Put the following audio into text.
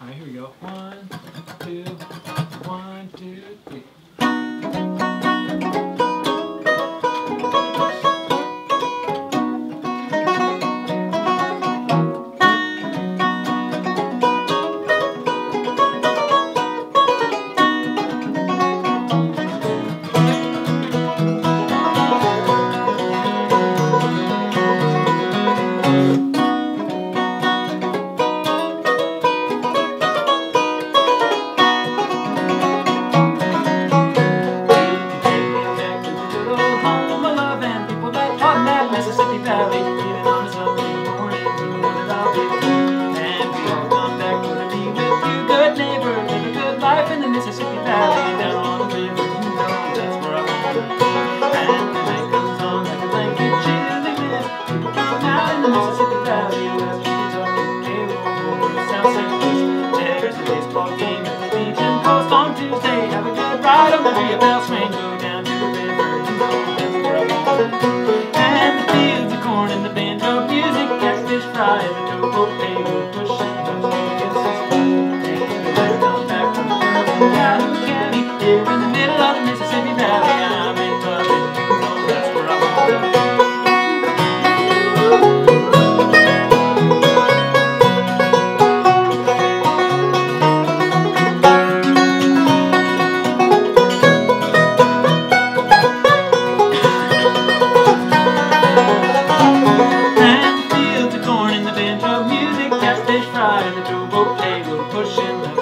Alright, here we go. One, two, one, two, three. Mississippi Valley, West Kentucky, Cairo, South St. Louis. There's a baseball game at the Legion Post on Tuesday. Have a good ride on the Rio Bell swing. Go down to the river, that's where I want. And the fields of corn and the banjo music, catfish fry and the towboat And